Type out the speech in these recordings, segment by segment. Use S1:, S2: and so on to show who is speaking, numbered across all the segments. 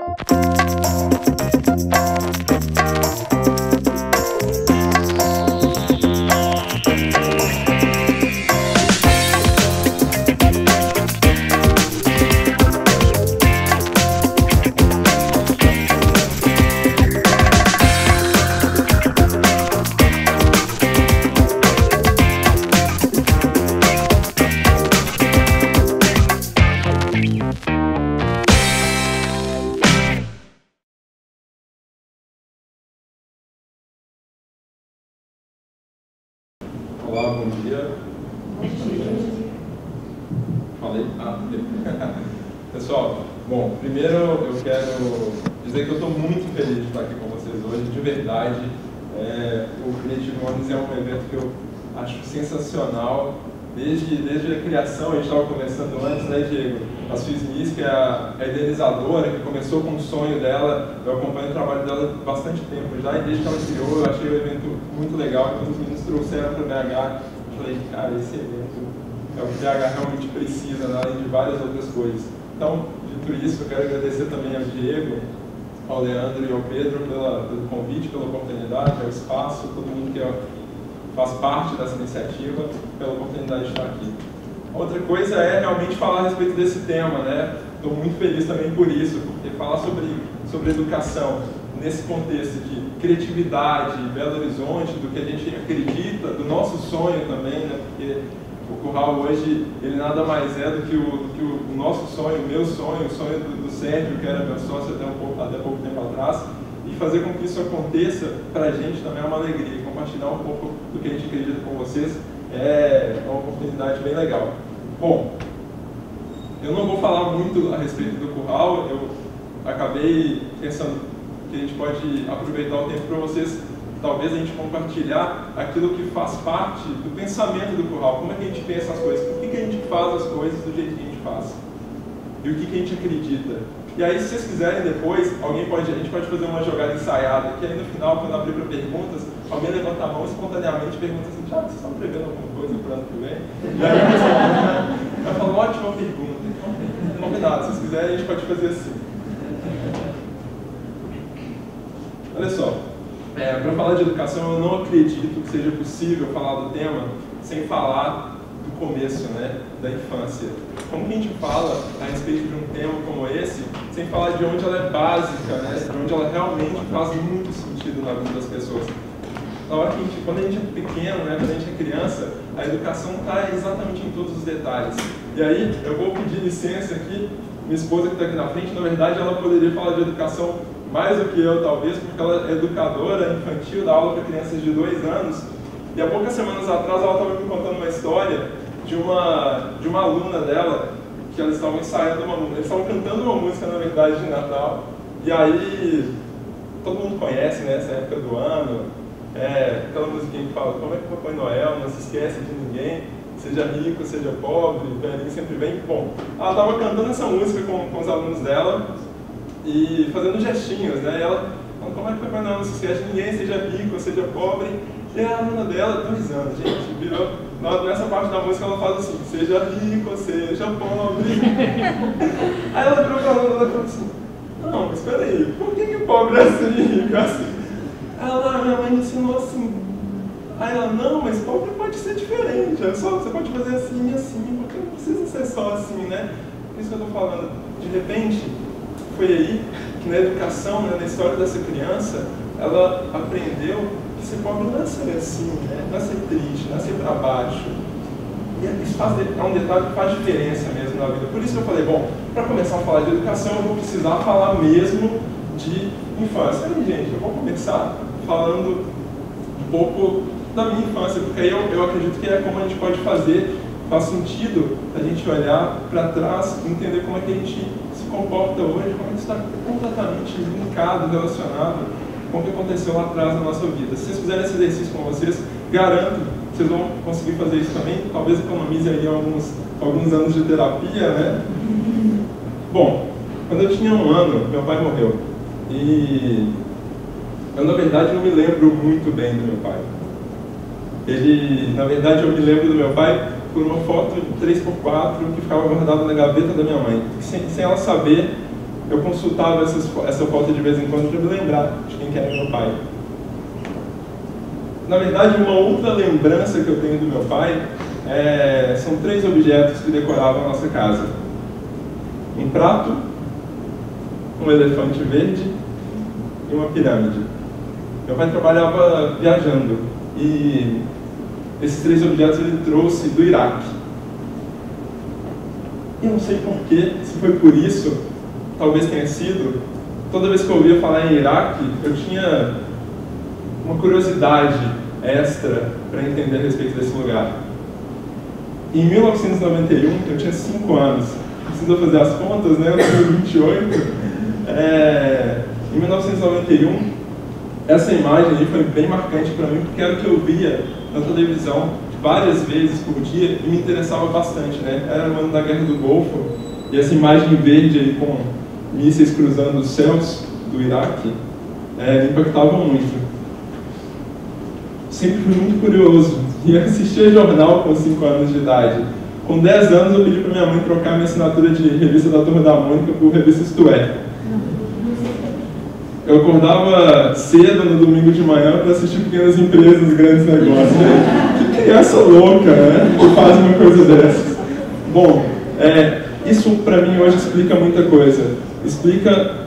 S1: Thank you. Desde, desde a criação, a gente estava conversando antes, né, Diego? A Miss, que é a, a idealizadora, que começou com o sonho dela, eu acompanho o trabalho dela há bastante tempo já, e desde que ela criou, eu achei o evento muito legal. Quando os meninos trouxeram para o BH, eu falei, cara, esse evento é o que o BH realmente precisa, né, além de várias outras coisas. Então, dito isso, eu quero agradecer também ao Diego, ao Leandro e ao Pedro pela, pelo convite, pela oportunidade, ao espaço, todo mundo que é faz parte dessa iniciativa, pela oportunidade de estar aqui. Outra coisa é realmente falar a respeito desse tema, né? Estou muito feliz também por isso, porque falar sobre, sobre educação nesse contexto de criatividade, Belo Horizonte, do que a gente acredita, do nosso sonho também, né? Porque o Curral hoje, ele nada mais é do que o, do que o, nosso sonho, o meu sonho, o sonho do, do Sérgio, que era meu sócio até, um pouco, até pouco tempo atrás, fazer com que isso aconteça para a gente também é uma alegria. Compartilhar um pouco do que a gente acredita com vocês é uma oportunidade bem legal. Bom, eu não vou falar muito a respeito do curral, eu acabei pensando que a gente pode aproveitar o tempo para vocês, talvez a gente compartilhar aquilo que faz parte do pensamento do curral, como é que a gente pensa as coisas, por que, que a gente faz as coisas do jeito que a gente faz, e o que, que a gente acredita. E aí, se vocês quiserem depois, alguém pode, a gente pode fazer uma jogada ensaiada, que aí no final, quando abrir para perguntas, alguém levanta a mão espontaneamente e pergunta assim, Tiago, vocês estão prevendo alguma coisa para o ano que vem? E aí a vai falar, ótima pergunta. Então, combinado, se vocês quiserem, a gente pode fazer assim. Olha só, é, para falar de educação, eu não acredito que seja possível falar do tema sem falar do começo, né, da infância. Como que a gente fala a respeito de um tema como esse, sem falar de onde ela é básica, né, de onde ela realmente faz muito sentido na vida das pessoas? Na hora que a gente, quando a gente é pequeno, né, quando a gente é criança, a educação está exatamente em todos os detalhes. E aí, eu vou pedir licença aqui, minha esposa que está aqui na frente, na verdade, ela poderia falar de educação mais do que eu, talvez, porque ela é educadora infantil, dá aula para crianças de dois anos. E há poucas semanas atrás ela estava me contando uma história de uma, de uma aluna dela, que elas estavam ensaiando uma música, eles estavam cantando uma música, na verdade, de Natal. E aí, todo mundo conhece, né, essa época do ano, é, aquela musiquinha que fala, como é que o Papai Noel não se esquece de ninguém, seja rico, seja pobre, velhinho sempre vem. Bom, ela estava cantando essa música com, com os alunos dela, e fazendo gestinhos, né? E ela como é que o Papai Noel não se esquece de ninguém, seja rico, seja pobre. E a aluna dela, dois anos, gente, virou. Nessa parte da música ela faz assim, seja rico, seja pobre. aí ela virou pra aluna e falou assim, não, mas peraí, por que, que pobre é assim, rico é assim? Ela, ah, minha mãe me ensinou assim. Aí ela, não, mas pobre pode ser diferente, é só, você pode fazer assim e assim, porque não precisa ser só assim, né? Por isso que eu tô falando. De repente, foi aí que na educação, né, na história dessa criança, ela aprendeu ser pobre não é ser assim, né? não é ser triste, não é ser para baixo. E isso faz, é um detalhe que faz diferença mesmo na vida. Por isso que eu falei, bom, para começar a falar de educação, eu vou precisar falar mesmo de infância. Aí, gente, eu vou começar falando um pouco da minha infância, porque aí eu, eu acredito que é como a gente pode fazer, faz sentido a gente olhar para trás e entender como é que a gente comporta hoje, como isso está completamente linkado, relacionado com o que aconteceu lá atrás na nossa vida. Se vocês fizerem esse exercício com vocês, garanto que vocês vão conseguir fazer isso também. Talvez economize aí alguns, alguns anos de terapia, né? Bom, quando eu tinha um ano, meu pai morreu. E eu, na verdade, não me lembro muito bem do meu pai. Ele, na verdade, eu me lembro do meu pai por uma foto 3x4 que ficava guardada na gaveta da minha mãe. Sem, sem ela saber, eu consultava essas, essa foto de vez em quando para me lembrar de quem que era meu pai. Na verdade, uma outra lembrança que eu tenho do meu pai é, são três objetos que decoravam a nossa casa: um prato, um elefante verde e uma pirâmide. Meu pai trabalhava viajando e esses três objetos ele trouxe do Iraque. Eu não sei porquê, se foi por isso, talvez tenha sido, toda vez que eu ouvia falar em Iraque, eu tinha uma curiosidade extra para entender a respeito desse lugar. Em 1991, eu tinha 5 anos, precisa fazer as contas, né? Eu tenho 28. É, em 1991, essa imagem aí foi bem marcante para mim, porque era o que eu via na televisão várias vezes por dia e me interessava bastante, né? Era o ano da Guerra do Golfo e essa imagem verde aí com mísseis cruzando os céus do Iraque é, me impactava muito. Sempre fui muito curioso e assistia jornal com 5 anos de idade. Com 10 anos eu pedi para minha mãe trocar minha assinatura de revista da Turma da Mônica por revista Isto É. Eu acordava cedo no domingo de manhã para assistir pequenas empresas, grandes negócios. Que criança louca, né? Que faz uma coisa dessas. Bom, é, isso para mim hoje explica muita coisa. Explica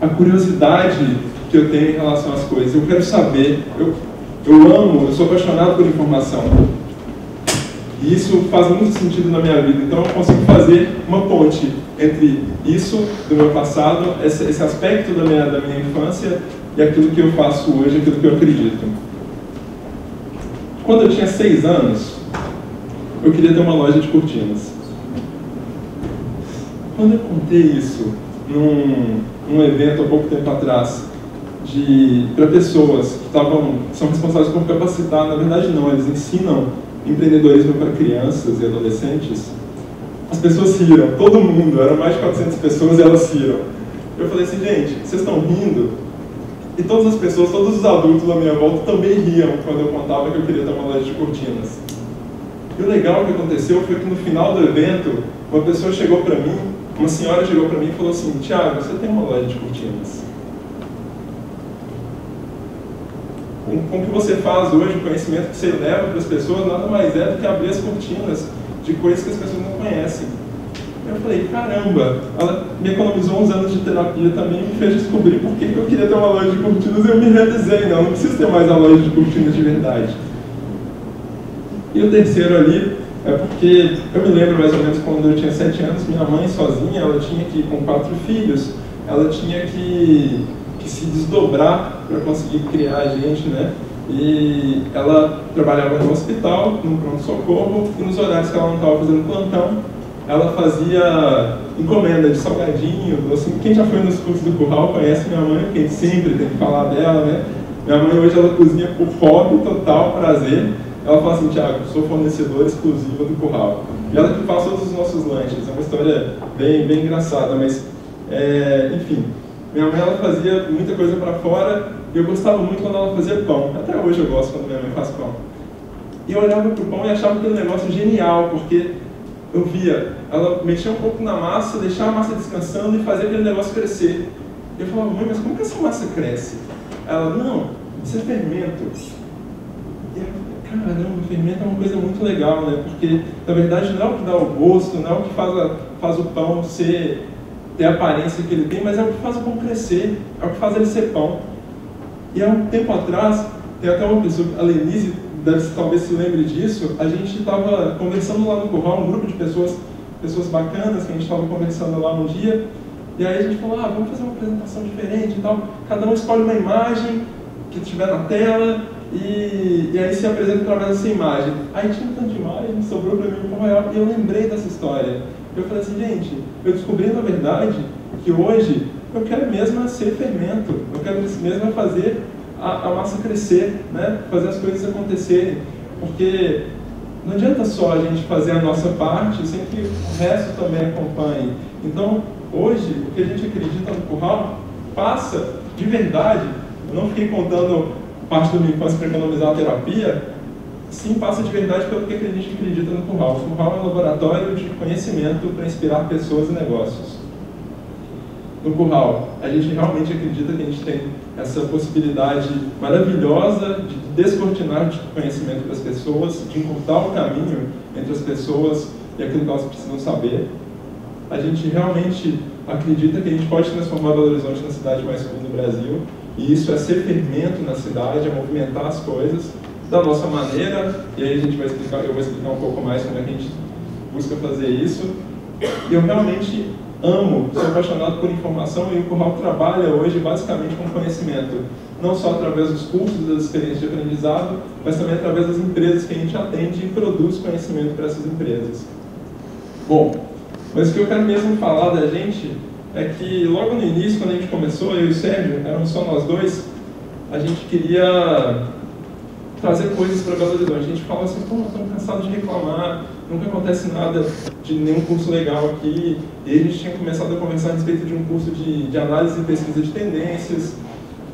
S1: a curiosidade que eu tenho em relação às coisas. Eu quero saber, eu, eu amo, eu sou apaixonado por informação. E isso faz muito sentido na minha vida. Então eu consigo fazer uma ponte entre isso do meu passado, esse, esse aspecto da minha, da minha infância e aquilo que eu faço hoje, aquilo que eu acredito. Quando eu tinha seis anos, eu queria ter uma loja de cortinas. Quando eu contei isso num, num evento há pouco tempo atrás, para pessoas que tavam, são responsáveis por capacitar, na verdade não, eles ensinam empreendedorismo para crianças e adolescentes, as pessoas riram, todo mundo, eram mais de 400 pessoas e elas riram. Eu falei assim, gente, vocês estão rindo? E todas as pessoas, todos os adultos à minha volta também riam quando eu contava que eu queria ter uma loja de cortinas. E o legal que aconteceu foi que no final do evento, uma pessoa chegou para mim, uma senhora chegou para mim e falou assim, Tiago, você tem uma loja de cortinas. com o que você faz hoje, o conhecimento que você leva para as pessoas, nada mais é do que abrir as cortinas de coisas que as pessoas não conhecem. Eu falei, caramba, ela me economizou uns anos de terapia também e me fez descobrir por que eu queria ter uma loja de cortinas e eu me realizei, não, não preciso ter mais uma loja de cortinas de verdade. E o terceiro ali é porque eu me lembro mais ou menos quando eu tinha sete anos, minha mãe sozinha, ela tinha que, com quatro filhos, ela tinha que, que se desdobrar para conseguir criar a gente, né? E ela trabalhava no hospital, no pronto-socorro, e nos horários que ela não estava fazendo plantão, ela fazia encomenda de salgadinho, assim, quem já foi nos cursos do Curral conhece minha mãe, quem sempre tem que falar dela, né? Minha mãe hoje ela cozinha por hobby, total prazer. Ela fala assim, Tiago, sou fornecedora exclusiva do Curral. E ela que faz todos os nossos lanches. É uma história bem, bem engraçada, mas, é, enfim. Minha mãe ela fazia muita coisa para fora e eu gostava muito quando ela fazia pão. Até hoje eu gosto quando minha mãe faz pão. E eu olhava para o pão e achava aquele negócio genial, porque eu via, ela mexia um pouco na massa, deixava a massa descansando e fazia aquele negócio crescer. Eu falava, mãe, mas como que essa massa cresce? Ela, não, isso é fermento. E eu, caramba, fermento é uma coisa muito legal, né? Porque, na verdade, não é o que dá o gosto, não é o que faz, a, faz o pão ser, ter a aparência que ele tem, mas é o que faz o pão crescer, é o que faz ele ser pão. E há um tempo atrás, tem até uma pessoa, a Lenise, deve, talvez se lembre disso, a gente estava conversando lá no curral, um grupo de pessoas, pessoas bacanas, que a gente estava conversando lá um dia, e aí a gente falou, ah, vamos fazer uma apresentação diferente e tal, cada um escolhe uma imagem que estiver na tela, e, e aí se apresenta através dessa imagem. Aí tinha um tanto de imagem, sobrou para mim um maior, e eu lembrei dessa história. Eu falei assim, gente, eu descobri na verdade que hoje eu quero mesmo ser fermento, eu quero mesmo fazer a, a, massa crescer, né? fazer as coisas acontecerem, porque não adianta só a gente fazer a nossa parte sem que o resto também acompanhe. Então, hoje, o que a gente acredita no curral passa de verdade, eu não fiquei contando parte da minha infância para economizar a terapia, sim passa de verdade pelo que a gente acredita no curral. O curral é um laboratório de conhecimento para inspirar pessoas e negócios. no curral. A gente realmente acredita que a gente tem essa possibilidade maravilhosa de descortinar o conhecimento das pessoas, de encurtar o caminho entre as pessoas e aquilo que elas precisam saber. A gente realmente acredita que a gente pode transformar Belo Horizonte na cidade mais cool do Brasil, e isso é ser fermento na cidade, é movimentar as coisas da nossa maneira, e aí a gente vai explicar, eu vou explicar um pouco mais como é que a gente busca fazer isso. E eu realmente amo, sou apaixonado por informação e o Curral trabalha hoje basicamente com conhecimento, não só através dos cursos, das experiências de aprendizado, mas também através das empresas que a gente atende e produz conhecimento para essas empresas. Bom, mas o que eu quero mesmo falar da gente é que logo no início, quando a gente começou, eu e o Sérgio, éramos só nós dois, a gente queria trazer coisas para Belo Horizonte. A gente fala assim, pô, estamos cansados de reclamar, nunca acontece nada de nenhum curso legal aqui. E a gente tinha começado a conversar a respeito de um curso de, de análise e pesquisa de tendências,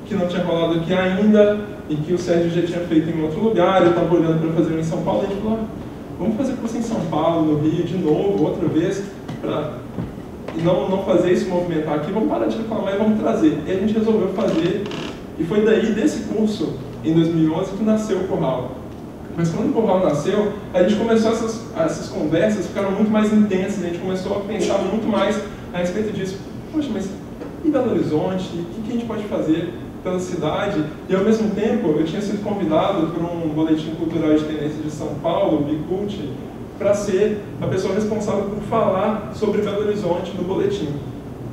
S1: que não tinha rolado aqui ainda, e que o Sérgio já tinha feito em outro lugar, eu estava olhando para fazer em São Paulo, e a gente falou, ah, vamos fazer curso em São Paulo, no Rio, de novo, outra vez, para e não, não fazer isso movimentar aqui, vamos parar de reclamar e vamos trazer. E a gente resolveu fazer, e foi daí, desse curso, em 2011, que nasceu o Corral. Mas quando o Corral nasceu, a gente começou essas, essas conversas, ficaram muito mais intensas, a gente começou a pensar muito mais a respeito disso. Poxa, mas e Belo Horizonte? O que, a gente pode fazer pela cidade? E ao mesmo tempo, eu tinha sido convidado por um boletim cultural de tendência de São Paulo, o Bicult, para ser a pessoa responsável por falar sobre Belo Horizonte no boletim.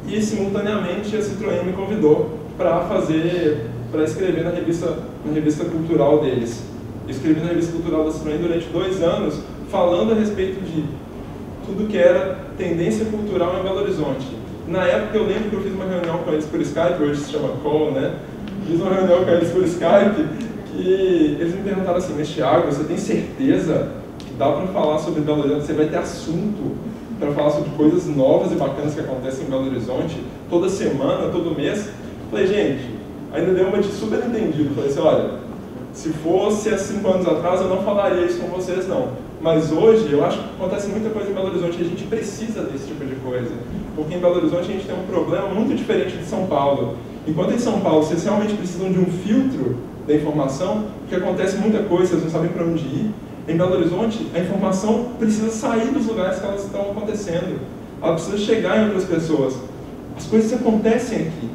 S1: E simultaneamente a Citroën me convidou para fazer, para escrever na revista, na revista cultural deles. Eu escrevi na revista cultural da Citroën durante dois anos, falando a respeito de tudo que era tendência cultural em Belo Horizonte. Na época eu lembro que eu fiz uma reunião com eles por Skype, hoje se chama Call, né? Fiz uma reunião com eles por Skype que eles me perguntaram assim, mas Thiago, você tem certeza dá para falar sobre Belo Horizonte, você vai ter assunto para falar sobre coisas novas e bacanas que acontecem em Belo Horizonte, toda semana, todo mês. Falei, gente, ainda deu uma de super entendido. Falei assim, olha, se fosse há cinco anos atrás, eu não falaria isso com vocês, não. Mas hoje, eu acho que acontece muita coisa em Belo Horizonte e a gente precisa desse tipo de coisa. Porque em Belo Horizonte a gente tem um problema muito diferente de São Paulo. Enquanto em São Paulo vocês realmente precisam de um filtro da informação, porque acontece muita coisa, vocês não sabem para onde ir, em Belo Horizonte, a informação precisa sair dos lugares que elas estão acontecendo. Ela precisa chegar em outras pessoas. As coisas acontecem aqui.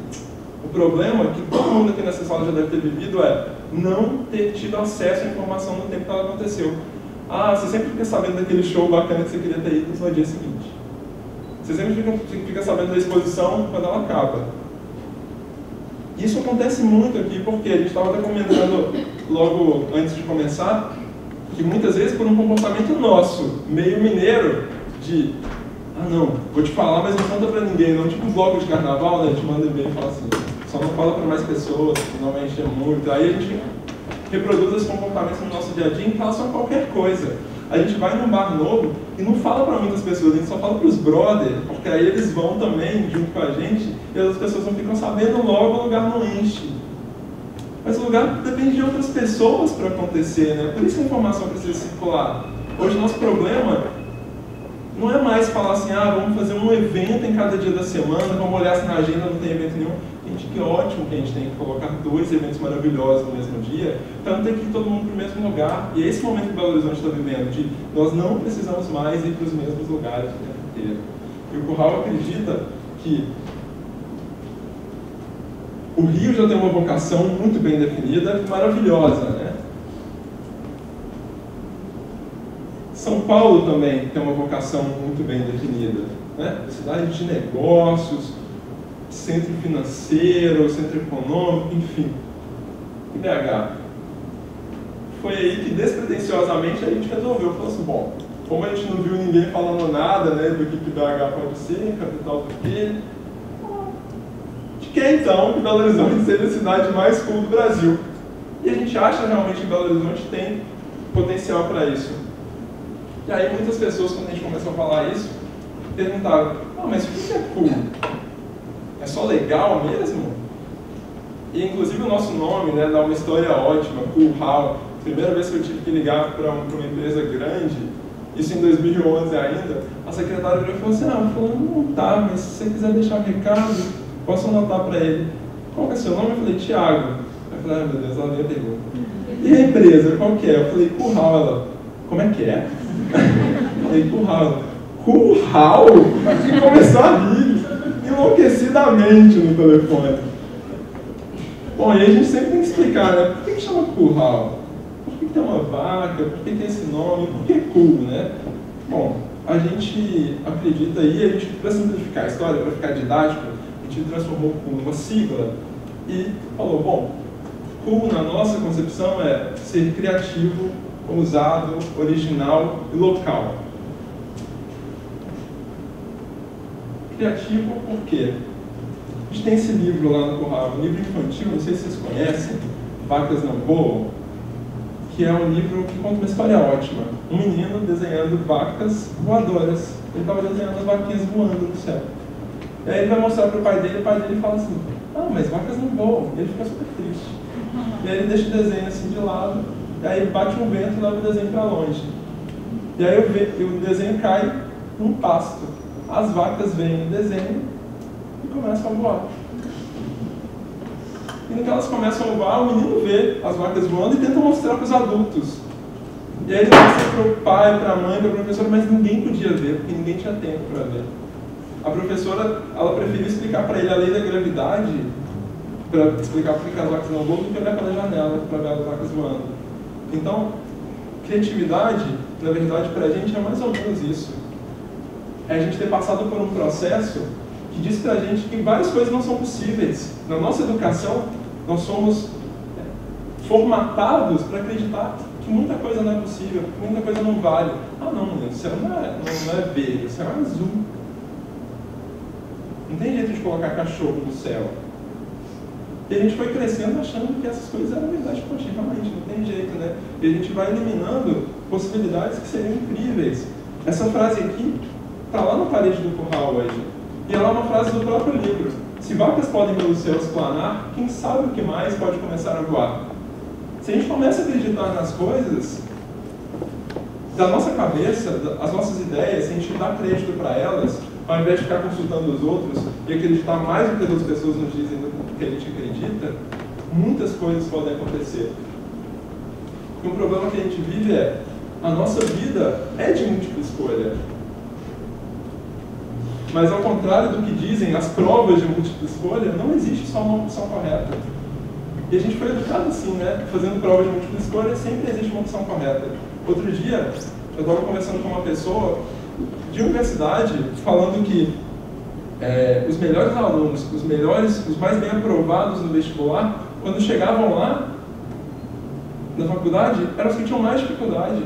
S1: O problema que todo mundo aqui nessa sala já deve ter vivido é não ter tido acesso à informação no tempo que ela aconteceu. Ah, você sempre fica sabendo daquele show bacana que você queria ter ido no dia seguinte. Você sempre fica, fica sabendo da exposição quando ela acaba. Isso acontece muito aqui porque a gente estava até comentando logo antes de começar que muitas vezes por um comportamento nosso, meio mineiro, de ah não, vou te falar, mas não conta pra ninguém, não tipo um bloco de carnaval, né? A gente manda e-mail e fala assim, só não fala para mais pessoas, senão vai encher muito. Aí a gente reproduz esse comportamento no nosso dia a dia em relação a qualquer coisa. A gente vai num bar novo e não fala para muitas pessoas, a gente só fala para os brothers, porque aí eles vão também junto com a gente e as pessoas não ficam sabendo logo, o lugar não enche. Mas o lugar depende de outras pessoas para acontecer, né? Por isso a informação precisa circular. Hoje nosso problema não é mais falar assim, ah, vamos fazer um evento em cada dia da semana, vamos olhar se na agenda não tem evento nenhum. Gente, que ótimo que a gente tem que colocar dois eventos maravilhosos no mesmo dia, para não ter que ir todo mundo para o mesmo lugar. E é esse momento que Belo Horizonte está vivendo, de nós não precisamos mais ir para os mesmos lugares o tempo inteiro. E o Curral acredita que o Rio já tem uma vocação muito bem definida, maravilhosa, né? São Paulo também tem uma vocação muito bem definida, né? Cidade de negócios, centro financeiro, centro econômico, enfim. E BH? Foi aí que despretensiosamente a gente resolveu, falou assim, bom, como a gente não viu ninguém falando nada né, do que, que BH pode ser, capital do quê, que então que Belo Horizonte seja a cidade mais cool do Brasil. E a gente acha realmente que Belo Horizonte tem potencial para isso. E aí muitas pessoas, quando a gente começou a falar isso, perguntavam, mas o que é cool? É só legal mesmo? E inclusive o nosso nome né, dá uma história ótima, Cool How. Primeira vez que eu tive que ligar para uma empresa grande, isso em 2011 ainda, a secretária virou e falou assim, ah, falando, não tá, mas se você quiser deixar um recado, posso anotar para ele, qual é o seu nome? Eu falei, Tiago. Eu falei, ah, meu Deus, ela nem pergunta. E a empresa, qual que é? Eu falei, Curral. Ela, como é que é? Eu falei, Curral. Curral? E começou a rir, enlouquecidamente no telefone. Bom, e a gente sempre tem que explicar, né? Por que, que chama curral? Por que, que tem uma vaca? Por que tem esse nome? Por que cu, né? Bom, a gente acredita aí, a gente, para simplificar a história, para ficar didático, a gente transformou cu numa sigla e falou, bom, cu na nossa concepção é ser criativo, ousado, original e local. Criativo por quê? A gente tem esse livro lá no Curral, um livro infantil, não sei se vocês conhecem, Vacas Não Voam, que é um livro que conta uma história ótima. Um menino desenhando vacas voadoras. Ele estava desenhando as vaquinhas voando no céu. E aí ele vai mostrar para o pai dele, e o pai dele fala assim, ah, mas vacas não voam. E ele fica super triste. E aí ele deixa o desenho assim de lado, e aí bate um vento e leva o desenho para longe. E aí o desenho cai num pasto. As vacas veem o desenho e começam a voar. E no que elas começam a voar, o menino vê as vacas voando e tenta mostrar para os adultos. E aí ele mostra para o pai, para a mãe, para a professora, mas ninguém podia ver, porque ninguém tinha tempo para ver. A professora, ela preferiu explicar para ele a lei da gravidade, para explicar por que as vacas não voam, do que olhar pela janela para ver as vacas voando. Então, criatividade, na verdade, para a gente é mais ou menos isso. É a gente ter passado por um processo que diz para a gente que várias coisas não são possíveis. Na nossa educação, nós somos é, formatados para acreditar que muita coisa não é possível, que muita coisa não vale. Ah, não, o céu não é, não, é verde, céu é azul. Não tem jeito de colocar cachorro no céu. E a gente foi crescendo achando que essas coisas eram verdade. Poxa, realmente, não tem jeito, né? E a gente vai eliminando possibilidades que seriam incríveis. Essa frase aqui está lá na parede do curral hoje. E ela é uma frase do próprio livro. Se vacas podem pelos céus planar, quem sabe o que mais pode começar a voar? Se a gente começa a acreditar nas coisas, da nossa cabeça, as nossas ideias, se a gente dá crédito para elas, ao invés de ficar consultando os outros e acreditar mais no que as pessoas nos dizem do que a gente acredita, muitas coisas podem acontecer. E um problema que a gente vive é a nossa vida é de múltipla escolha. Mas ao contrário do que dizem as provas de múltipla escolha, não existe só uma opção correta. E a gente foi educado assim, né? Fazendo provas de múltipla escolha, sempre existe uma opção correta. Outro dia, eu estava conversando com uma pessoa de universidade falando que é, os melhores alunos, os melhores, os mais bem aprovados no vestibular, quando chegavam lá na faculdade, eram os que tinham mais dificuldade.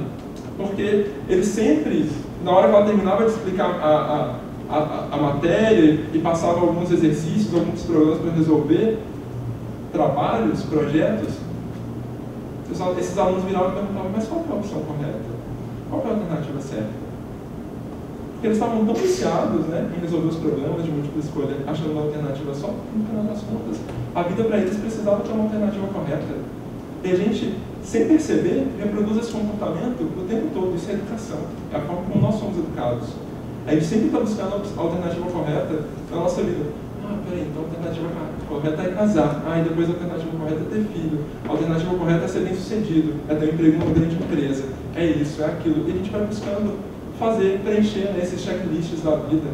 S1: Porque eles sempre, na hora que ela terminava de explicar a, a a, a, matéria e passava alguns exercícios, alguns programas para resolver trabalhos, projetos, esses alunos viravam e perguntavam, mas qual é a opção correta? Qual é a alternativa certa? Porque eles estavam tão viciados né, em resolver os problemas de múltipla escolha, achando uma alternativa só, no final das contas, a vida para eles precisava ter uma alternativa correta. E a gente, sem perceber, reproduz esse comportamento o tempo todo. Isso é educação. É a forma como nós somos educados. A gente sempre está buscando a alternativa correta na nossa vida. Ah, peraí, então a alternativa correta é casar. Ah, e depois a alternativa correta é ter filho. A alternativa correta é ser bem sucedido, é ter um emprego numa grande empresa. É isso, é aquilo. E a gente vai buscando fazer, preencher né, esses checklists da vida.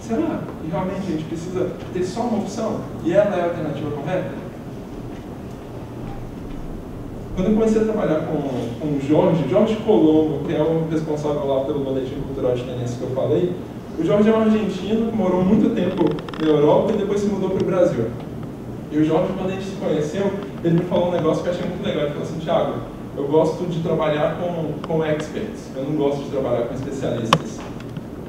S1: Será que realmente a gente precisa ter só uma opção e ela é a alternativa correta? Quando eu comecei a trabalhar com, com o Jorge, Jorge Colombo, que é o responsável lá pelo Boletim Cultural de Tenência que eu falei, o Jorge é um argentino que morou muito tempo na Europa e depois se mudou para o Brasil. E o Jorge, quando a gente se conheceu, ele me falou um negócio que eu achei muito legal. Ele falou assim, Thiago, eu gosto de trabalhar com, com experts, eu não gosto de trabalhar com especialistas.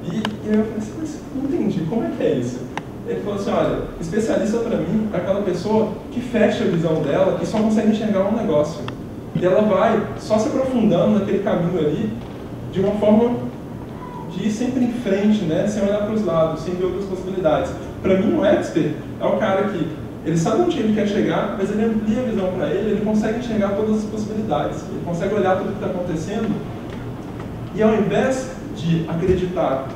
S1: E, e eu falei assim, mas não entendi, como é que é isso? Ele falou assim, olha, especialista para mim é aquela pessoa que fecha a visão dela e só consegue enxergar um negócio. E ela vai só se aprofundando naquele caminho ali de uma forma de ir sempre em frente, né? sem olhar para os lados, sem ver outras possibilidades. Para mim, o expert é o cara que ele sabe onde ele quer chegar, mas ele amplia a visão para ele, ele consegue enxergar todas as possibilidades, ele consegue olhar tudo que está acontecendo e ao invés de acreditar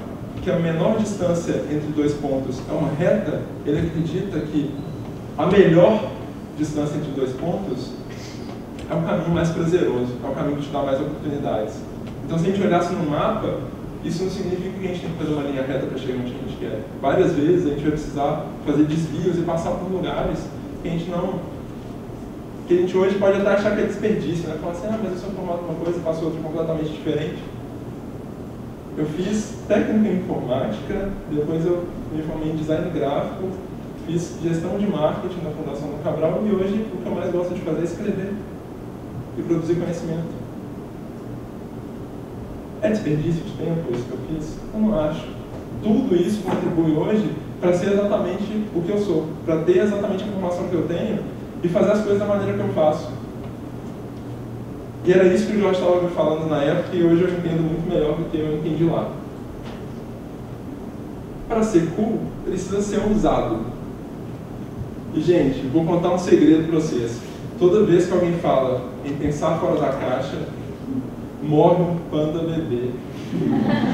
S1: que a menor distância entre dois pontos é uma reta, ele acredita que a melhor distância entre dois pontos é o caminho mais prazeroso, é o caminho que te dá mais oportunidades. Então, se a gente olhasse no mapa, isso não significa que a gente tem que fazer uma linha reta para chegar onde a gente quer. Várias vezes a gente vai precisar fazer desvios e passar por lugares que a gente não. que a gente hoje pode até achar que é desperdício, né? Falar assim, ah, mas eu sou formado uma coisa e faço outra completamente diferente. Eu fiz técnica em informática, depois eu me formei em design gráfico, fiz gestão de marketing na Fundação do Cabral e hoje o que eu mais gosto de fazer é escrever e produzir conhecimento. É desperdício de tempo isso que eu fiz? Eu não acho. Tudo isso contribui hoje para ser exatamente o que eu sou, para ter exatamente a informação que eu tenho e fazer as coisas da maneira que eu faço. E era isso que o Jorge estava me falando na época e hoje eu entendo muito melhor do que eu entendi lá. Para ser cool, precisa ser usado. E, gente, vou contar um segredo para vocês. Toda vez que alguém fala em pensar fora da caixa, morre um panda bebê.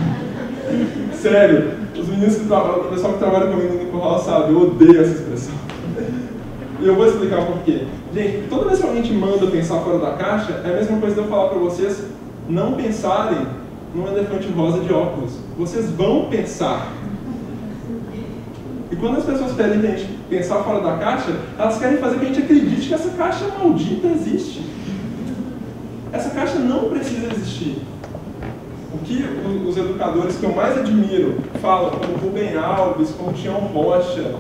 S1: Sério, os meninos que trabalham, o pessoal que trabalha comigo no curral sabe, eu odeio essa expressão. E eu vou explicar por quê. Gente, toda vez que alguém te manda pensar fora da caixa, é a mesma coisa de eu falar para vocês não pensarem num elefante rosa de óculos. Vocês vão pensar. E quando as pessoas pedem a gente pensar fora da caixa, elas querem fazer que a gente acredite que essa caixa maldita existe. Essa caixa não precisa existir. O que os educadores que eu mais admiro falam, como Rubem Alves, como Tião Rocha,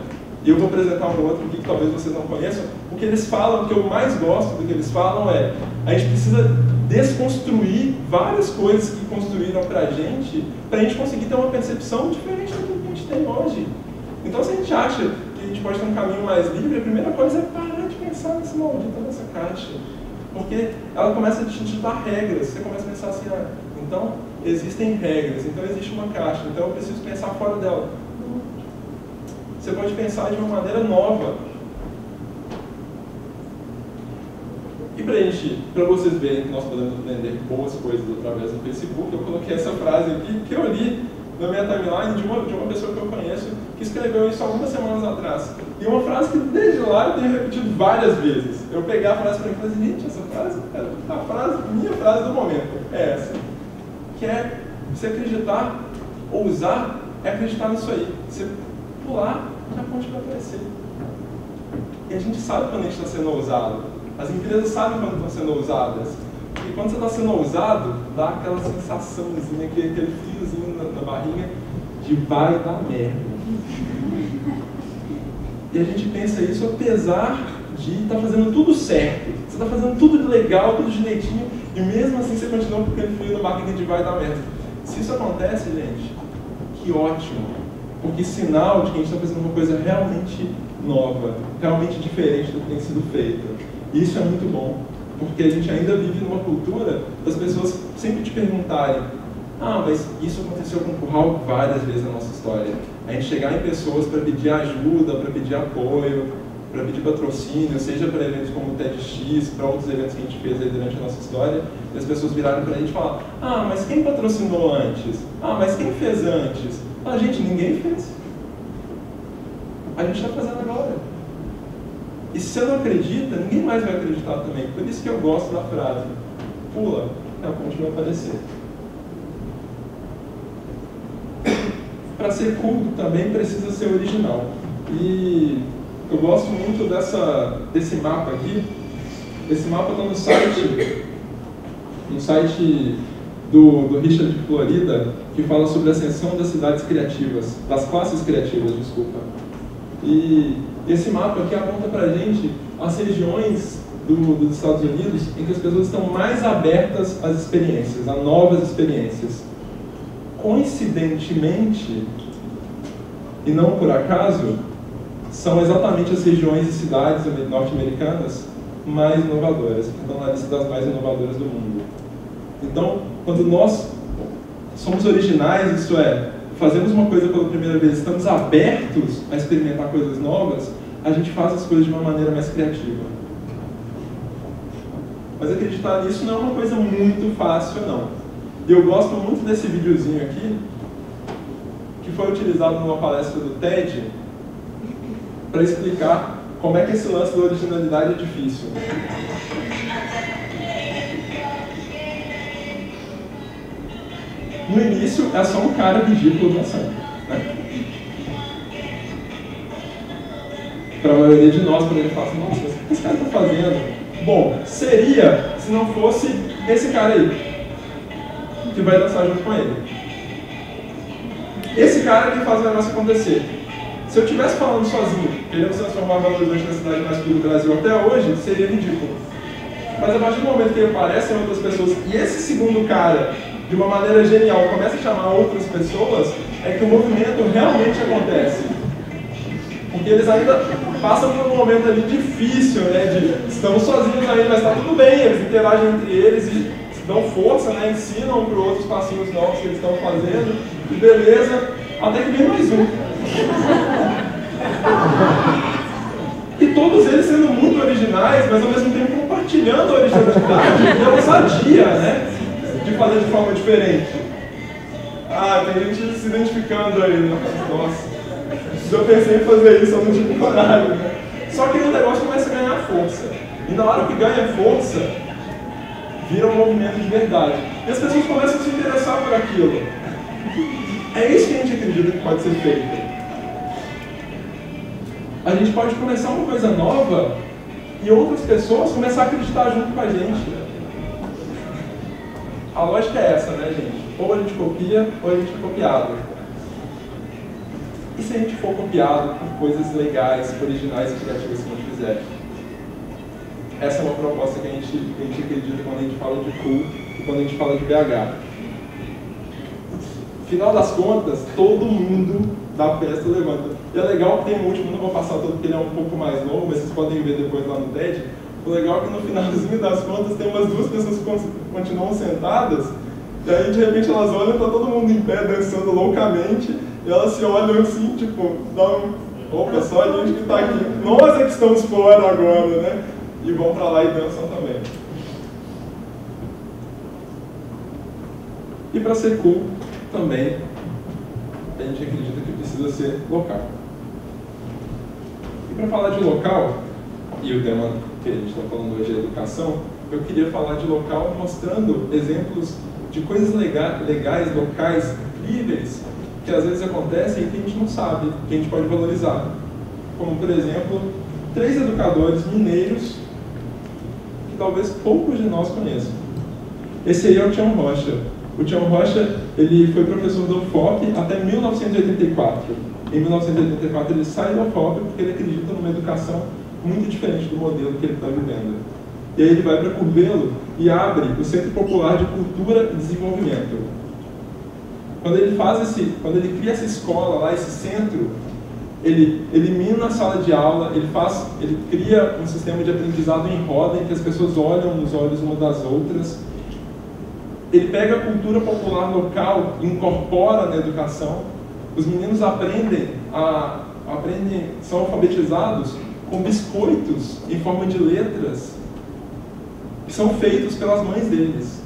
S1: e eu vou apresentar um outro aqui que talvez vocês não conheçam, o que eles falam, o que eu mais gosto do que eles falam é a gente precisa desconstruir várias coisas que construíram para a gente, para a gente conseguir ter uma percepção diferente do que a gente tem hoje. Então, se a gente acha que a gente pode ter um caminho mais livre, a primeira coisa é parar de pensar nesse maldito nessa caixa. Porque ela começa a te ditar regras. Você começa a pensar assim, ah, então existem regras, então existe uma caixa, então eu preciso pensar fora dela. Você pode pensar de uma maneira nova. E para gente, para vocês verem que nós podemos aprender boas coisas através do Facebook, eu coloquei essa frase aqui que eu li na minha timeline de uma, de uma pessoa que eu conheço que escreveu isso algumas semanas atrás. E uma frase que desde lá eu tenho repetido várias vezes. Eu peguei a frase para mim e falei, gente, essa frase é a frase, minha frase do momento. É essa. Que é você acreditar, ousar, é acreditar nisso aí. Você pular, a ponte vai aparecer. E a gente sabe quando a gente está sendo ousado. As empresas sabem quando estão sendo ousadas. E quando você está sendo ousado, dá aquela sensaçãozinha, aquele, aquele friozinho na, na barriga de vai dar merda. E a gente pensa isso apesar de estar tá fazendo tudo certo. Você está fazendo tudo legal, tudo direitinho, e mesmo assim você continua aquele frio na barriga de vai dar merda. Se isso acontece, gente, que ótimo. Porque sinal de que a gente está fazendo uma coisa realmente nova, realmente diferente do que tem sido feito. E isso é muito bom. Porque a gente ainda vive numa cultura das pessoas sempre te perguntarem ah, mas isso aconteceu com o Curral várias vezes na nossa história. A gente chegar em pessoas para pedir ajuda, para pedir apoio, para pedir patrocínio, seja para eventos como o TEDx, para outros eventos que a gente fez aí durante a nossa história, e as pessoas viraram para a gente e falaram, ah, mas quem patrocinou antes? Ah, mas quem fez antes? Ah, gente, ninguém fez. A gente está fazendo agora. E se você não acredita, ninguém mais vai acreditar também. Por isso que eu gosto da frase, pula, a ponte vai aparecer. para ser culto também precisa ser original. E eu gosto muito dessa, desse mapa aqui. Esse mapa está no site, no site do, do Richard Florida, que fala sobre a ascensão das cidades criativas, das classes criativas, desculpa. E esse mapa aqui aponta para a gente as regiões do, dos Estados Unidos em que as pessoas estão mais abertas às experiências, a novas experiências coincidentemente, e não por acaso, são exatamente as regiões e cidades norte-americanas mais inovadoras, que estão na lista das mais inovadoras do mundo. Então, quando nós somos originais, isso é, fazemos uma coisa pela primeira vez, estamos abertos a experimentar coisas novas, a gente faz as coisas de uma maneira mais criativa. Mas acreditar nisso não é uma coisa muito fácil, não. E eu gosto muito desse videozinho aqui, que foi utilizado numa palestra do TED para explicar como é que esse lance da originalidade é difícil. No início é só um cara ridículo dançando. Né? Para a maioria de nós, quando ele fala assim, nossa, o que esse cara está fazendo? Bom, seria se não fosse esse cara aí, que vai dançar junto com ele. Esse cara que faz o negócio acontecer. Se eu estivesse falando sozinho, querendo transformar Belo na cidade mais pura do Brasil até hoje, seria ridículo. Mas a partir do momento que aparecem outras pessoas e esse segundo cara, de uma maneira genial, começa a chamar outras pessoas, é que o movimento realmente acontece. Porque eles ainda passam por um momento ali difícil, né? De estamos sozinhos ainda, mas está tudo bem, eles interagem entre eles e dão força, né? ensinam para o outro os passinhos novos que eles estão fazendo, e beleza, até que vem mais um. E todos eles sendo muito originais, mas ao mesmo tempo compartilhando a originalidade e a ousadia, né? De fazer de forma diferente. Ah, tem gente se identificando aí, né? Nossa. Eu pensei em fazer isso, eu não tive coragem, né? Só que o negócio começa a ganhar força. E na hora que ganha força, vira um movimento de verdade. E as pessoas começam a se interessar por aquilo. É isso que a gente acredita que pode ser feito. A gente pode começar uma coisa nova e outras pessoas começar a acreditar junto com a gente. A lógica é essa, né, gente? Ou a gente copia ou a gente é copiado. E se a gente for copiado por coisas legais, originais e criativas que a gente fizer? Essa é uma proposta que a gente, que a gente acredita quando a gente fala de cool e quando a gente fala de BH. Final das contas, todo mundo da festa levanta. E é legal que tem o último, não vou passar todo porque ele é um pouco mais longo, mas vocês podem ver depois lá no TED. O legal é que no finalzinho das contas tem umas duas pessoas que continuam sentadas, e aí de repente elas olham, tá todo mundo em pé dançando loucamente, e elas se olham assim, tipo, dá um. Opa, só a gente que tá aqui. Nós é que estamos fora agora, né? e vão para lá e dançam também. E para ser cool, também, a gente acredita que precisa ser local. E para falar de local, e o tema que a gente está falando hoje é educação, eu queria falar de local mostrando exemplos de coisas legais, locais, incríveis, que às vezes acontecem e que a gente não sabe, que a gente pode valorizar. Como, por exemplo, três educadores mineiros que talvez poucos de nós conheçam. Esse aí é o Tião Rocha. O Tião Rocha ele foi professor do UFOP até 1984. Em 1984 ele sai do UFOP porque ele acredita numa educação muito diferente do modelo que ele está vivendo. E aí ele vai para Curvelo e abre o Centro Popular de Cultura e Desenvolvimento. Quando ele faz esse, quando ele cria essa escola lá, esse centro, ele elimina a sala de aula, ele faz, ele cria um sistema de aprendizado em roda em que as pessoas olham nos olhos uma das outras. Ele pega a cultura popular local incorpora na educação. Os meninos aprendem a aprendem, são alfabetizados com biscoitos em forma de letras que são feitos pelas mães deles.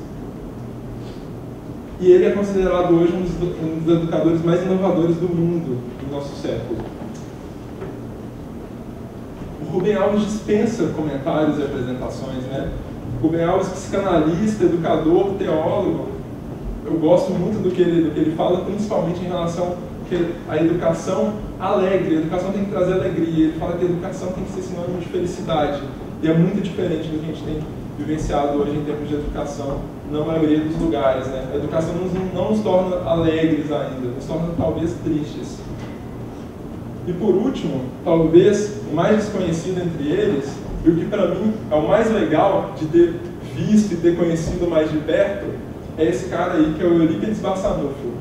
S1: E ele é considerado hoje um dos, um dos educadores mais inovadores do mundo no nosso século. Rubem Alves dispensa comentários e apresentações, né? Rubem Alves, psicanalista, educador, teólogo, eu gosto muito do que ele, do que ele fala, principalmente em relação que a educação alegre, a educação tem que trazer alegria, ele fala que a educação tem que ser sinônimo de felicidade, e é muito diferente do que a gente tem vivenciado hoje em termos de educação na maioria dos lugares, né? A educação não, não nos torna alegres ainda, nos torna talvez tristes. E por último, talvez o mais desconhecido entre eles, e o que para mim é o mais legal de ter visto e ter conhecido mais de perto, é esse cara aí que é o Eurípides Barçanufo.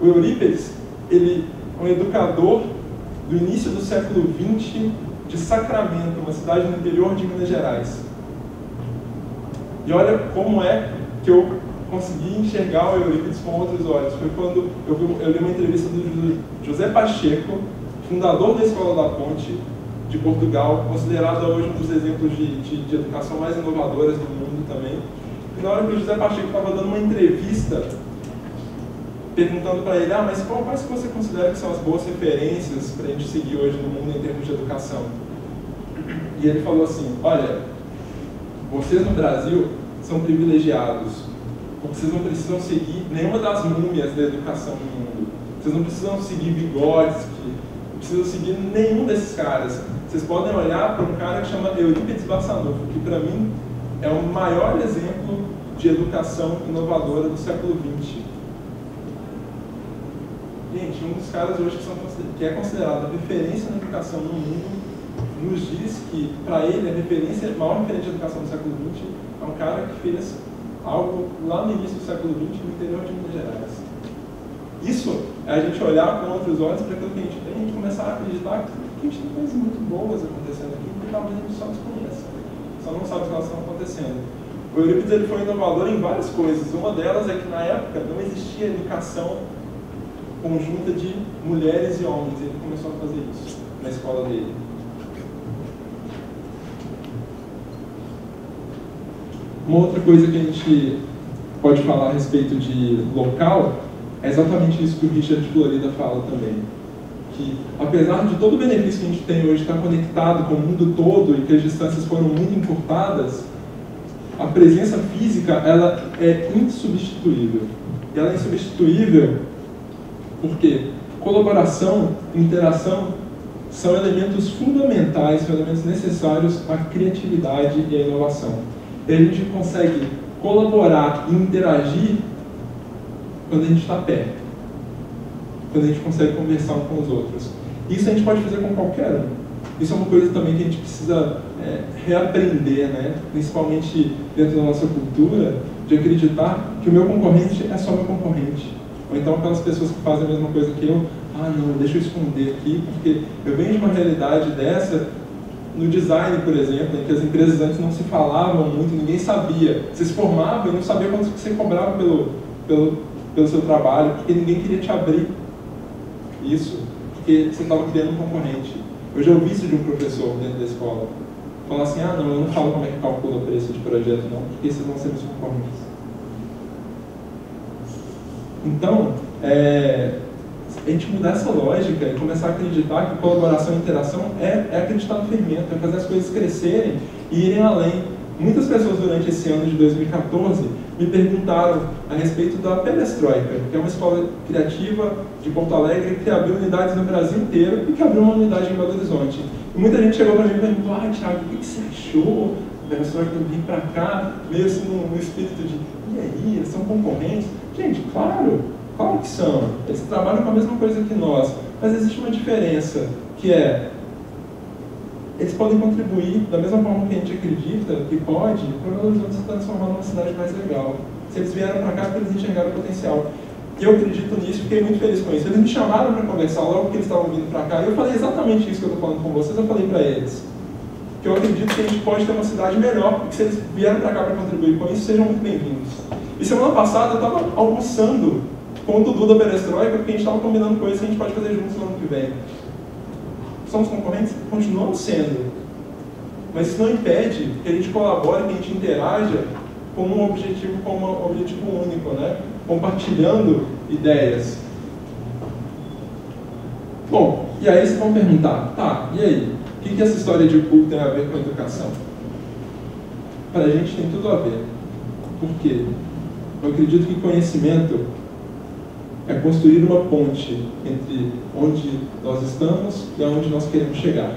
S1: O Eurípides, ele é um educador do início do século XX de Sacramento, uma cidade no interior de Minas Gerais. E olha como é que eu consegui enxergar o Eurípides com outros olhos. Foi quando eu, vi, eu li uma entrevista do José Pacheco, fundador da Escola da Ponte de Portugal, considerado hoje um dos exemplos de, de, de educação mais inovadoras do mundo também. E na hora que o José Pacheco estava dando uma entrevista perguntando para ele, ah, mas quais que você considera que são as boas referências para a gente seguir hoje no mundo em termos de educação? E ele falou assim, olha, vocês no Brasil são privilegiados, vocês não precisam seguir nenhuma das múmias da educação no mundo. Vocês não precisam seguir Vygotsky, não precisam seguir nenhum desses caras. Vocês podem olhar para um cara que chama Eurípides Barçanufo, que para mim é o maior exemplo de educação inovadora do século XX. Gente, um dos caras hoje que, são, que é considerado referência na educação no mundo nos diz que, para ele, a referência, a maior referência de educação do século XX é um cara que fez algo lá no início do século XX no interior de Minas Gerais. Isso é a gente olhar com outros olhos para aquilo que a gente tem e a gente começar a acreditar que a gente tem coisas muito boas acontecendo aqui que talvez a gente só desconheça, só não sabe que elas estão acontecendo. O Eurípides ele foi inovador em várias coisas. Uma delas é que na época não existia educação conjunta de mulheres e homens. Ele começou a fazer isso na escola dele. Uma outra coisa que a gente pode falar a respeito de local é exatamente isso que o Richard Florida fala também. Que, apesar de todo o benefício que a gente tem hoje estar conectado com o mundo todo e que as distâncias foram muito encurtadas, a presença física ela é insubstituível. E ela é insubstituível porque colaboração, interação são elementos fundamentais, são elementos necessários à criatividade e à inovação a gente consegue colaborar e interagir quando a gente está perto. Quando a gente consegue conversar com os outros. Isso a gente pode fazer com qualquer um. Isso é uma coisa também que a gente precisa é, reaprender, né? principalmente dentro da nossa cultura, de acreditar que o meu concorrente é só meu concorrente. Ou então aquelas pessoas que fazem a mesma coisa que eu, ah não, deixa eu esconder aqui, porque eu venho de uma realidade dessa no design, por exemplo, em que as empresas antes não se falavam muito, ninguém sabia. Você se formava e não sabia quanto você cobrava pelo, pelo, pelo seu trabalho, porque ninguém queria te abrir isso, porque você estava criando um concorrente. Eu já ouvi isso de um professor dentro da escola. Falar assim, ah não, eu não falo como é que calcula o preço de projeto não, porque vocês vão ser meus concorrentes. Então, é, a gente mudar essa lógica e começar a acreditar que colaboração e interação é, é acreditar no fermento, é fazer as coisas crescerem e irem além. Muitas pessoas durante esse ano de 2014 me perguntaram a respeito da Perestroika, que é uma escola criativa de Porto Alegre que abriu unidades no Brasil inteiro e que abriu uma unidade em Belo Horizonte. E muita gente chegou para mim e perguntou, ah, Thiago, o que, você achou? A Perestroika vir para cá, meio assim no, espírito de, e aí, são concorrentes? Gente, claro, qual que são? Eles trabalham com a mesma coisa que nós, mas existe uma diferença, que é eles podem contribuir da mesma forma que a gente acredita que pode para Belo Horizonte se transformar numa cidade mais legal. Se eles vieram para cá, porque eles enxergaram o potencial. Eu acredito nisso fiquei muito feliz com isso. Eles me chamaram para conversar logo que eles estavam vindo para cá. E eu falei exatamente isso que eu estou falando com vocês. Eu falei para eles eu acredito que a gente pode ter uma cidade melhor e que se eles vieram para cá para contribuir com isso, sejam muito bem-vindos. E semana passada eu estava almoçando com o Dudu da Perestroika, porque a gente estava combinando coisas que a gente pode fazer juntos no ano que vem. Somos concorrentes? Continuamos sendo. Mas isso não impede que a gente colabore, que a gente interaja com um objetivo, com um objetivo único, né? compartilhando ideias. Bom, e aí vocês vão perguntar, tá, e aí? O que, que essa história de culto tem a ver com a educação? Para a gente tem tudo a ver. Por quê? Eu acredito que conhecimento é construir uma ponte entre onde nós estamos e aonde nós queremos chegar.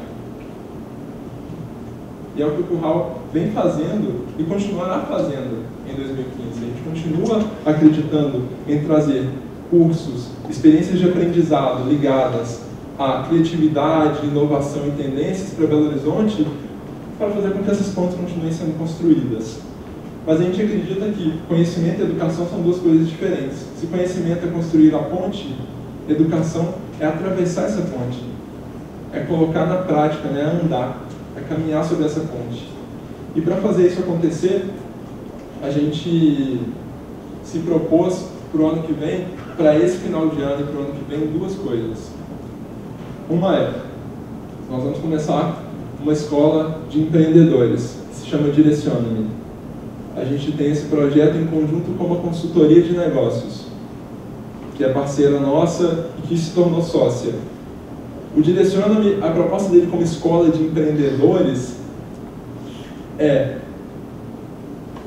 S1: E é o que o Curral vem fazendo e continuará fazendo em 2015. A gente continua acreditando em trazer cursos, experiências de aprendizado ligadas à criatividade, inovação e tendências para Belo Horizonte para fazer com que essas pontes continuem sendo construídas. Mas a gente acredita que conhecimento e educação são duas coisas diferentes. Se conhecimento é construir a ponte, educação é atravessar essa ponte, é colocar na prática, né, é andar, é caminhar sobre essa ponte. E para fazer isso acontecer, a gente se propôs para o ano que vem, para esse final de ano e para o ano que vem, duas coisas. Uma é, nós vamos começar uma escola de empreendedores, que se chama Direciona-me a gente tem esse projeto em conjunto com uma consultoria de negócios, que é parceira nossa e que se tornou sócia. O Direciona-me, a proposta dele como escola de empreendedores é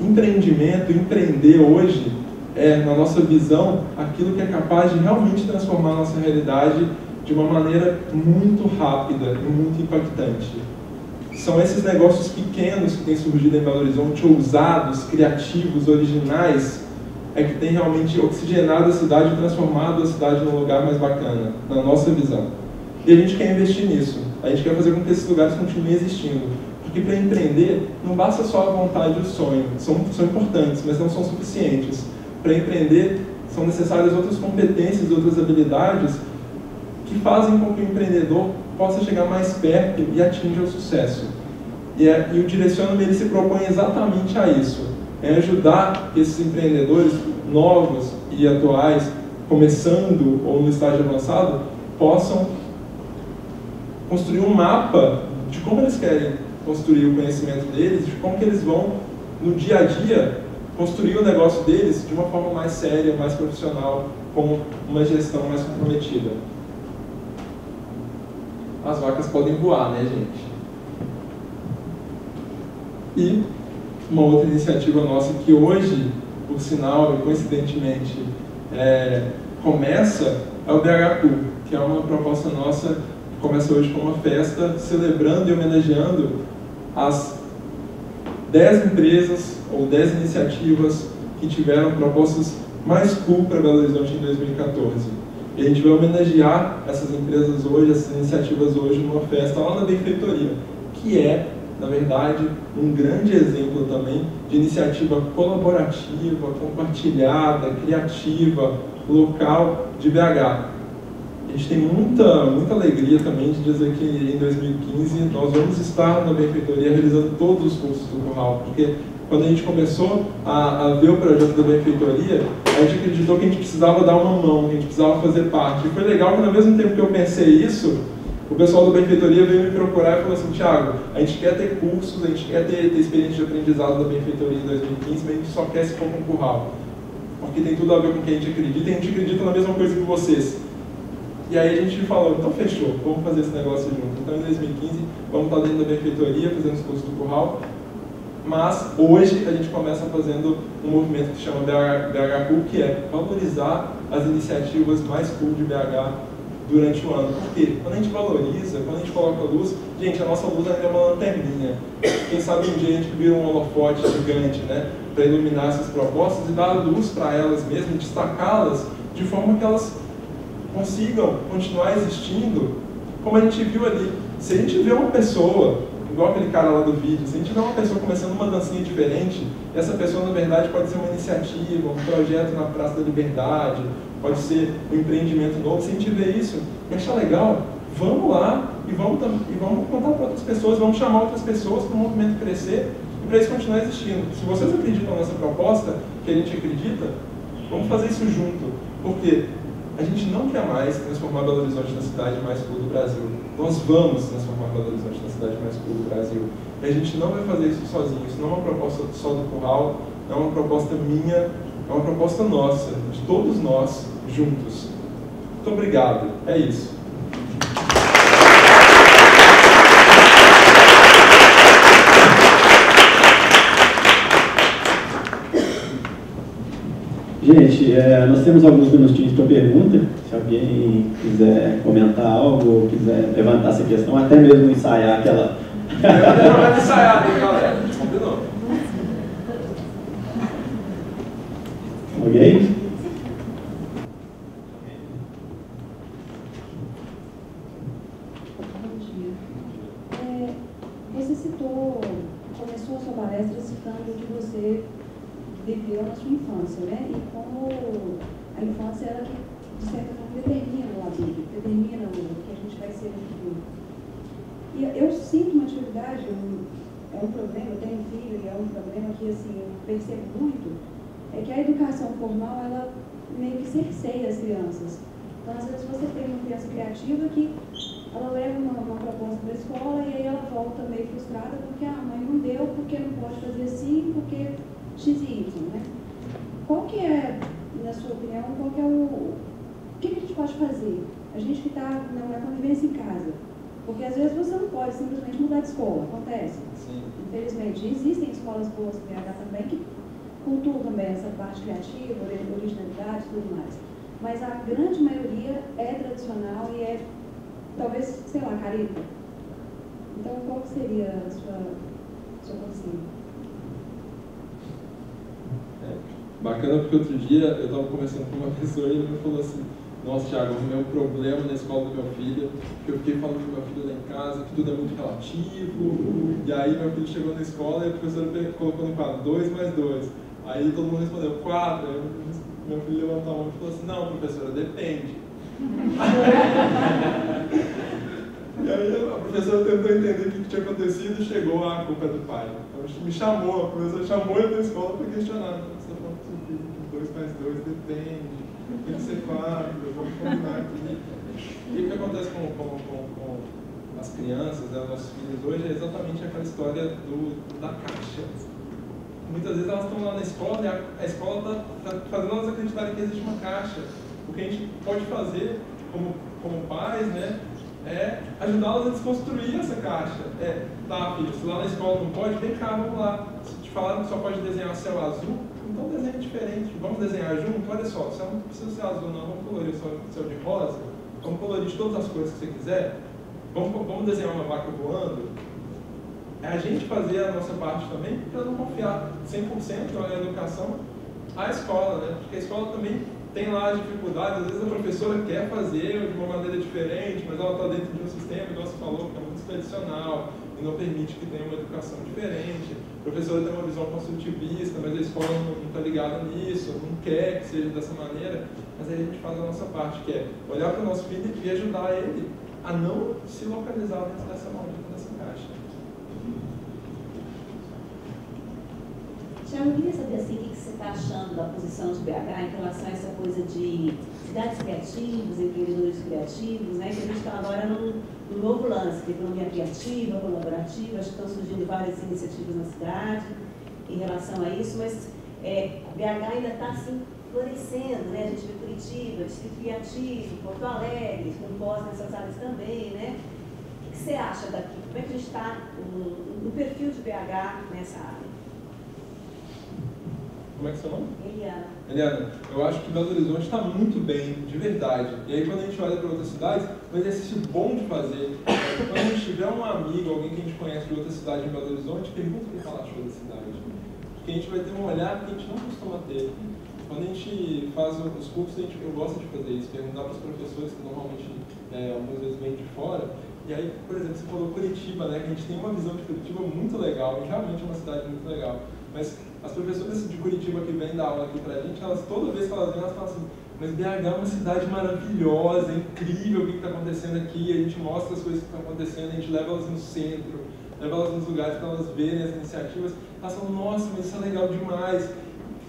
S1: empreendimento, empreender hoje é, na nossa visão, aquilo que é capaz de realmente transformar a nossa realidade de uma maneira muito rápida e muito impactante. São esses negócios pequenos que têm surgido em Belo Horizonte, ousados, criativos, originais, é que tem realmente oxigenado a cidade e transformado a cidade num lugar mais bacana, na nossa visão. E a gente quer investir nisso. A gente quer fazer com que esses lugares continuem existindo. Porque para empreender, não basta só a vontade e o sonho. São, são importantes, mas não são suficientes. Para empreender, são necessárias outras competências, outras habilidades que fazem com que o empreendedor possa chegar mais perto e atinja o sucesso. E, é, e o Direciona ele se propõe exatamente a isso, é ajudar esses empreendedores novos e atuais, começando ou no estágio avançado, possam construir um mapa de como eles querem construir o conhecimento deles, de como que eles vão, no dia a dia, construir o negócio deles de uma forma mais séria, mais profissional, com uma gestão mais comprometida as vacas podem voar, né, gente? E uma outra iniciativa nossa que hoje, por sinal, coincidentemente, é, começa é o BHQ, que é uma proposta nossa que começa hoje com uma festa celebrando e homenageando as 10 empresas ou 10 iniciativas que tiveram propostas mais cool para Belo Horizonte em 2014. E a gente vai homenagear essas empresas hoje, essas iniciativas hoje, numa festa lá na benfeitoria, que é, na verdade, um grande exemplo também de iniciativa colaborativa, compartilhada, criativa, local de BH. A gente tem muita, muita alegria também de dizer que em 2015 nós vamos estar na benfeitoria realizando todos os cursos do Curral, porque quando a gente começou a, a ver o projeto da benfeitoria, a gente acreditou que a gente precisava dar uma mão, que a gente precisava fazer parte. E foi legal que, ao mesmo tempo que eu pensei isso, o pessoal da benfeitoria veio me procurar e falou assim: Tiago, a gente quer ter cursos, a gente quer ter, ter experiência de aprendizado da benfeitoria em 2015, mas a gente só quer se for um curral. Porque tem tudo a ver com o que a gente acredita e a gente acredita na mesma coisa que vocês. E aí a gente falou, então fechou, vamos fazer esse negócio junto. Então em 2015 vamos estar dentro da benfeitoria, fazendo os cursos do curral, mas hoje a gente começa fazendo um movimento que chama BH, BH Cool, que é valorizar as iniciativas mais cool de BH durante o ano. Por quê? Quando a gente valoriza, quando a gente coloca luz, gente, a nossa luz ainda é uma lanterninha. Quem sabe um dia a gente vira um holofote gigante, né? Para iluminar essas propostas e dar luz para elas mesmas, destacá-las de forma que elas consigam continuar existindo, como a gente viu ali. Se a gente vê uma pessoa igual aquele cara lá do vídeo, se a gente tiver uma pessoa começando uma dancinha diferente, essa pessoa, na verdade, pode ser uma iniciativa, um projeto na Praça da Liberdade, pode ser um empreendimento novo. Se a gente vê isso e achar legal, vamos lá e vamos, e vamos contar para outras pessoas, vamos chamar outras pessoas para o movimento crescer e para isso continuar existindo. Se vocês acreditam nessa proposta, que a gente acredita, vamos fazer isso junto. Porque a gente não quer mais transformar Belo Horizonte na cidade mais cool do Brasil. Nós vamos transformar Belo Horizonte na cidade mais cool do Brasil. E a gente não vai fazer isso sozinho. Isso não é uma proposta só do Curral, é uma proposta minha, é uma proposta nossa, de todos nós juntos. Muito obrigado. É isso.
S2: Gente, é, nós temos alguns minutinhos para pergunta. Se alguém quiser comentar algo ou quiser levantar essa questão, até mesmo ensaiar aquela.
S1: não vai ensaiar, galera? Combinou.
S2: Ok?
S3: viveu na sua infância, né? E como a infância ela de certa forma, determina o adulto, determina o que a gente vai ser no futuro. E eu sinto uma atividade, um, é um problema, eu tenho filho e é um problema que assim, eu percebo muito, é que a educação formal, ela meio que cerceia as crianças. Então, às vezes, você tem uma criança criativa que ela leva uma, uma proposta para a escola e aí ela volta meio frustrada porque a mãe não deu, porque não pode fazer assim, porque X e Y, né? Qual que é, na sua opinião, qual que é o, que, que a gente pode fazer? A gente que está na convivência em casa. Porque às vezes você não pode simplesmente mudar de escola, acontece.
S1: Sim.
S3: Infelizmente. Existem escolas boas no BH também que cultuam também essa parte criativa, originalidade e tudo mais. Mas a grande maioria é tradicional e é, talvez, sei lá, careta. Então, qual seria a sua, sua conselho?
S1: É, bacana porque outro dia eu estava conversando com uma pessoa e ele me falou assim, nossa, Thiago, arrumei um problema na escola do meu filho, porque eu fiquei falando com meu filho lá em casa que tudo é muito relativo, e aí meu filho chegou na escola e a professora colocou no quadro 2 mais 2. Aí todo mundo respondeu 4, aí meu filho levantou a mão e falou assim, não, professora, depende. e aí a professora tentou entender o que tinha acontecido e chegou à culpa do pai. Então me chamou, a professora chamou ele da escola para questionar. Você está falando com seu filho que 2 mais 2 depende tem que ser quatro, vamos combinar aqui. E o que acontece com, com, com, com as crianças, né, nossos filhos hoje, é exatamente aquela história do, da caixa. Muitas vezes elas estão lá na escola e a, a escola está tá fazendo elas acreditarem que existe uma caixa. O que a gente pode fazer como, como pais, né, é ajudá-las a desconstruir essa caixa. É, tá, filho, se lá na escola não pode, vem cá, vamos lá. Se te falaram que só pode desenhar céu azul, então desenho diferente. Vamos desenhar junto? Olha só, você não precisa ser azul não, vamos colorir o céu de rosa, vamos colorir de todas as cores que você quiser, vamos, vamos desenhar uma vaca voando. É a gente fazer a nossa parte também para não confiar 100% na educação à escola, né? Porque a escola também tem lá as dificuldades, às vezes a professora quer fazer de uma maneira diferente, mas ela está dentro de um sistema, igual você falou, que é muito tradicional não permite que tenha uma educação diferente. A professora tem uma visão construtivista, mas a escola não está ligada nisso, não quer que seja dessa maneira, mas aí a gente faz a nossa parte, que é olhar para o nosso filho e ajudar ele a não se localizar dentro dessa maldita dessa caixa.
S4: Tiago, eu queria saber assim, o que você está achando da posição de BH em relação a essa coisa de cidades criativas, empreendedores criativos, né? Que a gente está agora num, num, novo lance, de economia criativa, colaborativa, acho que estão surgindo várias iniciativas na cidade em relação a isso, mas é, BH ainda está assim florescendo, né? A gente vê Curitiba, Distrito Criativo, Porto Alegre, com pós nessas áreas também, né? O que você acha daqui? Como é que a gente está no, no perfil de BH nessa área?
S1: Como é que é seu nome?
S4: Eliana.
S1: Eliana, eu acho que Belo Horizonte está muito bem, de verdade. E aí quando a gente olha para outras cidades, é um exercício bom de fazer. Quando a gente tiver um amigo, alguém que a gente conhece de outra cidade em Belo Horizonte, pergunta o que ela achou da cidade. Porque a gente vai ter um olhar que a gente não costuma ter. Quando a gente faz os cursos, a gente, eu gosto de fazer isso, perguntar para os professores que normalmente é, algumas vezes vêm de fora. E aí, por exemplo, você falou Curitiba, né? Que a gente tem uma visão de Curitiba muito legal, e realmente é uma cidade muito legal. Mas as professoras de Curitiba que vêm dar aula aqui pra gente, elas toda vez que elas vêm, elas falam assim, mas BH é uma cidade maravilhosa, é incrível o que está acontecendo aqui, a gente mostra as coisas que estão acontecendo, a gente leva elas no centro, leva elas nos lugares para elas verem as iniciativas, elas falam, nossa, mas isso é legal demais.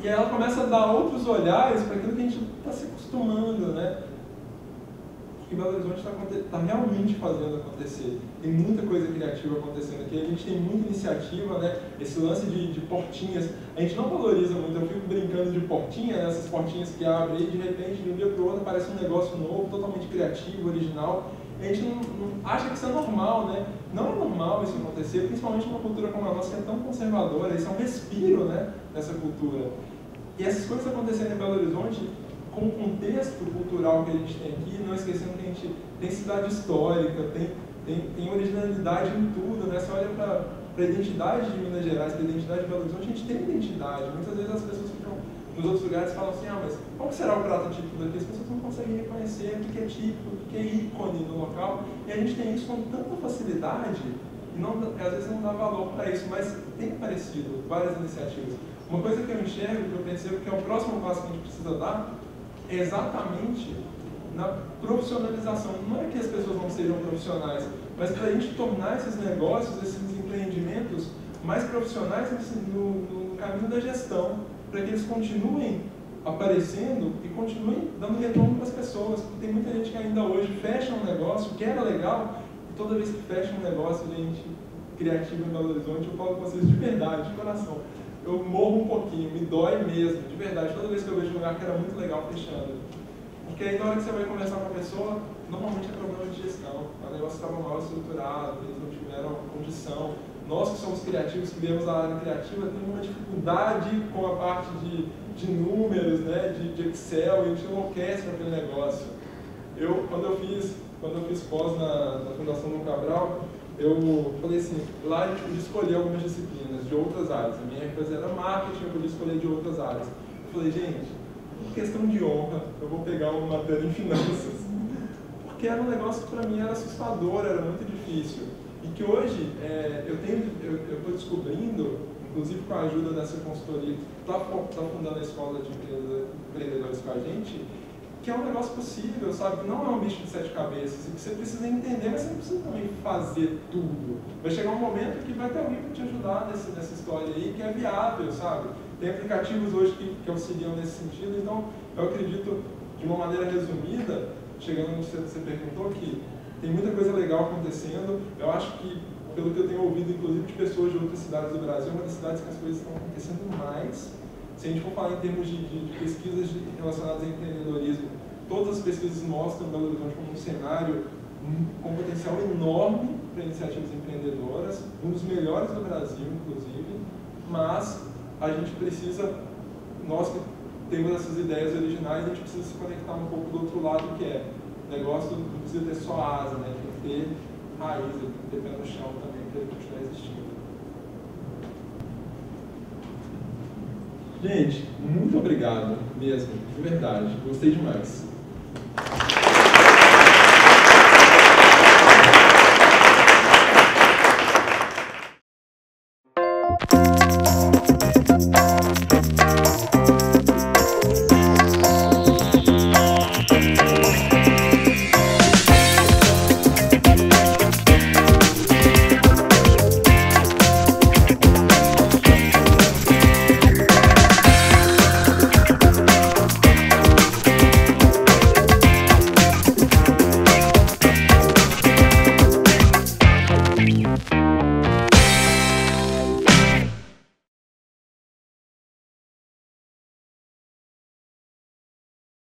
S1: E aí ela começa a dar outros olhares para aquilo que a gente está se acostumando, né? Que Belo Horizonte está tá realmente fazendo acontecer. Tem muita coisa criativa acontecendo aqui, a gente tem muita iniciativa, né? Esse lance de, de portinhas, a gente não valoriza muito, eu fico brincando de portinha, né? essas portinhas que abrem e de repente, de um dia para o outro, aparece um negócio novo, totalmente criativo, original. A gente não, não, acha que isso é normal, né? Não é normal isso acontecer, principalmente numa cultura como a nossa, que é tão conservadora, isso é um respiro, né? Dessa cultura. E essas coisas acontecendo em Belo Horizonte com o contexto cultural que a gente tem aqui, não esquecendo que a gente tem cidade histórica, tem, tem, tem originalidade em tudo, né? Você olha para a identidade de Minas Gerais, para a identidade de Belo Horizonte, a gente tem identidade. Muitas vezes as pessoas ficam nos outros lugares falam assim, ah, mas qual será o prato típico daqui? As pessoas não conseguem reconhecer o que é típico, o que é ícone no local, e a gente tem isso com tanta facilidade, e não, às vezes não dá valor para isso, mas tem aparecido várias iniciativas. Uma coisa que eu enxergo, que eu percebo que é o próximo passo que a gente precisa dar, exatamente na profissionalização. Não é que as pessoas não sejam profissionais, mas para a gente tornar esses negócios, esses empreendimentos mais profissionais no, no caminho da gestão, para que eles continuem aparecendo e continuem dando retorno para as pessoas. Porque tem muita gente que ainda hoje fecha um negócio que era legal, e toda vez que fecha um negócio, gente criativa em Belo Horizonte, eu falo com vocês de verdade, de coração eu morro um pouquinho, me dói mesmo, de verdade. Toda vez que eu vejo um lugar que era muito legal fechando. Porque aí na hora que você vai conversar com a pessoa, normalmente é problema de gestão. O negócio estava mal estruturado, eles não tiveram condição. Nós que somos criativos, que viemos da área criativa, temos uma dificuldade com a parte de, de números, né, de, de Excel, e a gente enlouquece com aquele negócio. Eu, quando eu fiz, quando eu fiz pós na, na Fundação do Cabral, eu falei assim, lá gente podia escolher algumas disciplinas de outras áreas. A minha coisa era marketing, eu podia escolher de outras áreas. Eu falei, gente, por questão de honra, eu vou pegar uma matéria em finanças. Porque era um negócio que para mim era assustador, era muito difícil. E que hoje é, eu tenho, eu estou descobrindo, inclusive com a ajuda dessa consultoria que está tá fundando a escola de empreendedores com a gente, que é um negócio possível, sabe? Não é um bicho de sete cabeças, e que você precisa entender, mas você não precisa também fazer tudo. Vai chegar um momento que vai ter alguém para te ajudar nessa, nessa história aí, que é viável, sabe? Tem aplicativos hoje que, que auxiliam nesse sentido, então eu acredito, de uma maneira resumida, chegando no que você perguntou, que tem muita coisa legal acontecendo. Eu acho que, pelo que eu tenho ouvido, inclusive de pessoas de outras cidades do Brasil, é uma das cidades que as coisas estão acontecendo mais se a gente for falar em termos de, de, de pesquisas relacionadas a empreendedorismo, todas as pesquisas mostram Belo Horizonte como um cenário com um potencial enorme para iniciativas empreendedoras, um dos melhores do Brasil, inclusive, mas a gente precisa, nós que temos essas ideias originais, a gente precisa se conectar um pouco do outro lado, que é o negócio não precisa ter só asa, né? tem que ter raiz, tem que ter pé no chão também para ele continuar existindo. Gente, muito obrigado mesmo, de verdade. Gostei demais.